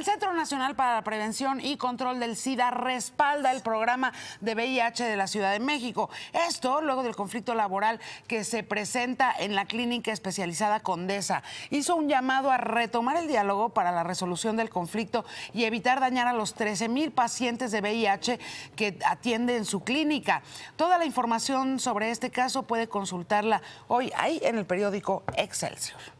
El Centro Nacional para la Prevención y Control del SIDA respalda el programa de VIH de la Ciudad de México. Esto luego del conflicto laboral que se presenta en la clínica especializada Condesa. Hizo un llamado a retomar el diálogo para la resolución del conflicto y evitar dañar a los 13 mil pacientes de VIH que atiende en su clínica. Toda la información sobre este caso puede consultarla hoy ahí en el periódico Excelsior.